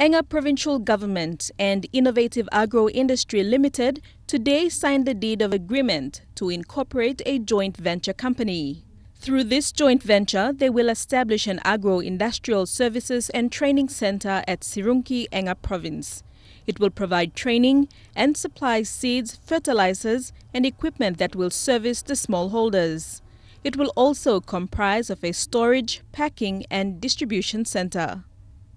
Enga Provincial Government and Innovative Agro Industry Limited today signed the deed of agreement to incorporate a joint venture company. Through this joint venture, they will establish an agro-industrial services and training center at Sirunki, Enga Province. It will provide training and supply seeds, fertilizers and equipment that will service the smallholders. It will also comprise of a storage, packing and distribution center.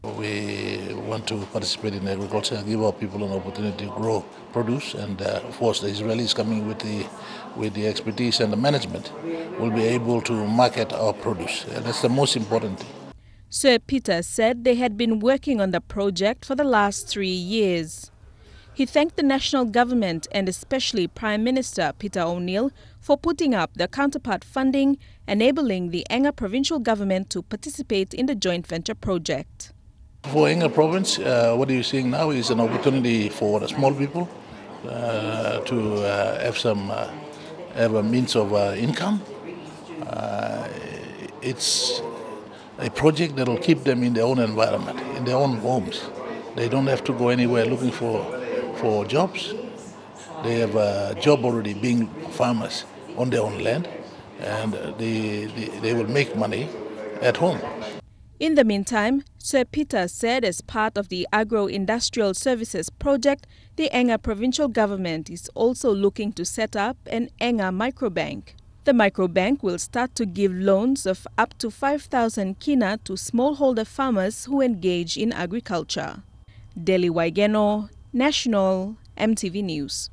We want to participate in agriculture and give our people an opportunity to grow produce. And uh, of course, the Israelis coming with the with the expertise and the management will be able to market our produce. And that's the most important thing. Sir Peter said they had been working on the project for the last three years. He thanked the national government and especially Prime Minister Peter O'Neill for putting up the counterpart funding, enabling the Enga provincial government to participate in the joint venture project. For Enga province, uh, what you're seeing now is an opportunity for the small people uh, to uh, have some uh, have a means of uh, income. Uh, it's a project that will keep them in their own environment, in their own homes. They don't have to go anywhere looking for for jobs. They have a job already being farmers on their own land, and they, they, they will make money at home. In the meantime, Sir Peter said as part of the Agro-Industrial Services project, the Enga provincial government is also looking to set up an Enga microbank. The microbank will start to give loans of up to 5,000 kina to smallholder farmers who engage in agriculture. Delhi Waigeno, National, MTV News.